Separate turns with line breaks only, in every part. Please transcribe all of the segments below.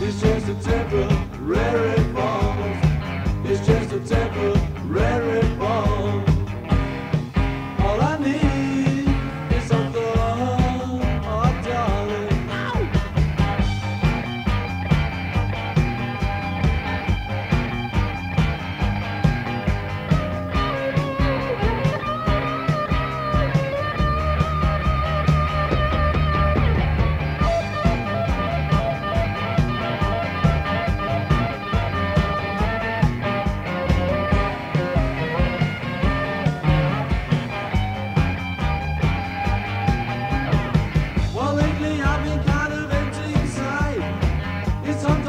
It's just a temper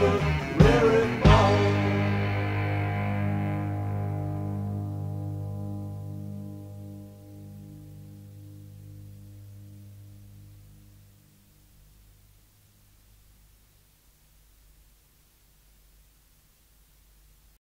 people.